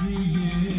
भी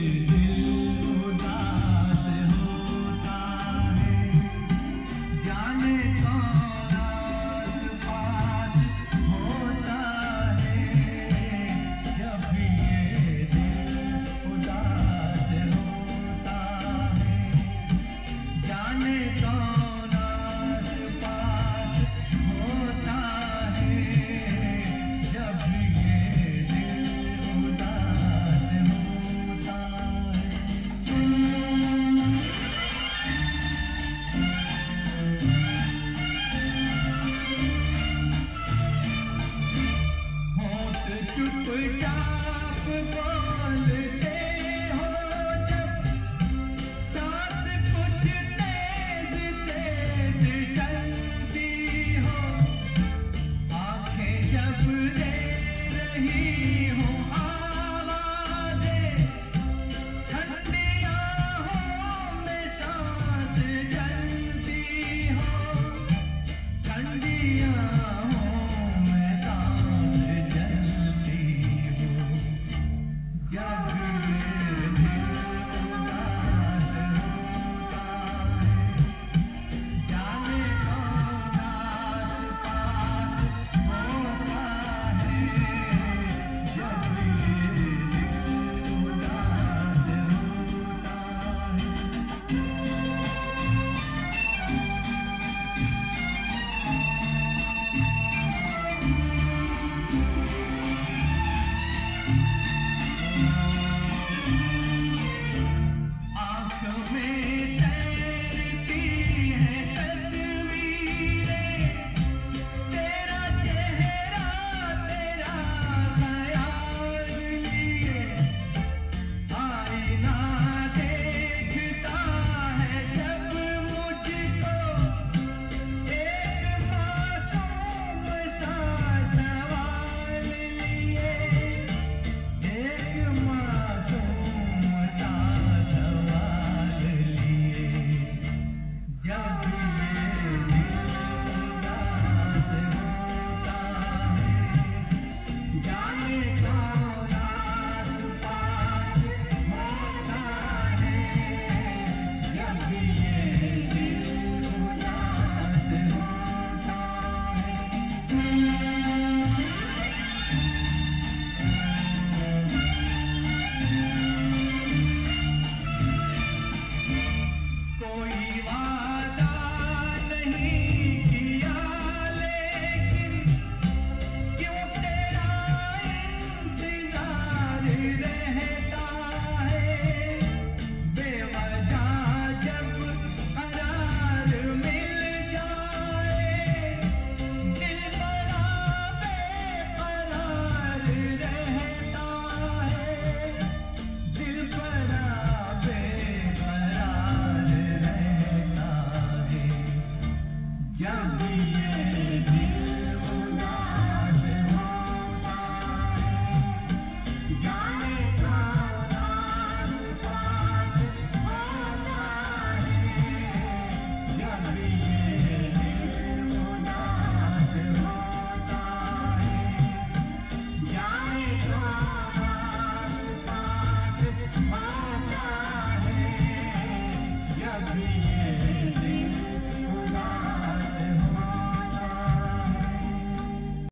happy.